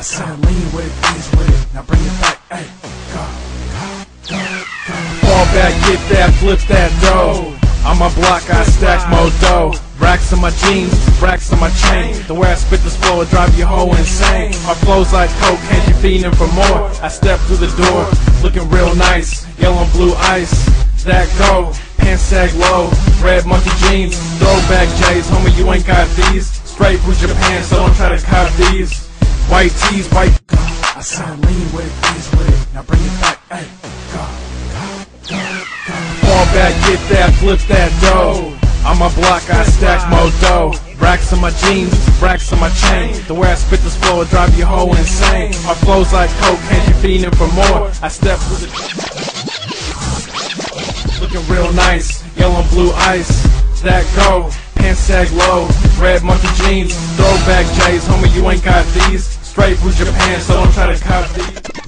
I said lean with it, ease with it. Now bring it back, hey. Fall back, get that, flip that dough. On my block, I stack more dough. Racks on my jeans, racks on my chain. The way I spit this flow will drive your hoe insane. My flow's like coke, can't you feeding for more? I step through the door, looking real nice. Yellow and blue ice, that go. Pants sag low, red monkey jeans, throwback J's. Homie, you ain't got these. Straight from Japan, so don't try to cop these. White tees, white. I said lean with it, ease with it. Now bring it back, hey, go, go, go, go. Fall back, get that, flip that dough. On my block, I stack more dough. Racks on my jeans, racks on my chain. The way I spit this flow will drive your hoe insane. My flow's like coke, can't you feeding for more? I step through the. Looking real nice, yellow and blue ice. That go, pants sag low, red monkey jeans, throwback J's. Homie, you ain't got these. Straight from Japan, so don't try to cop these.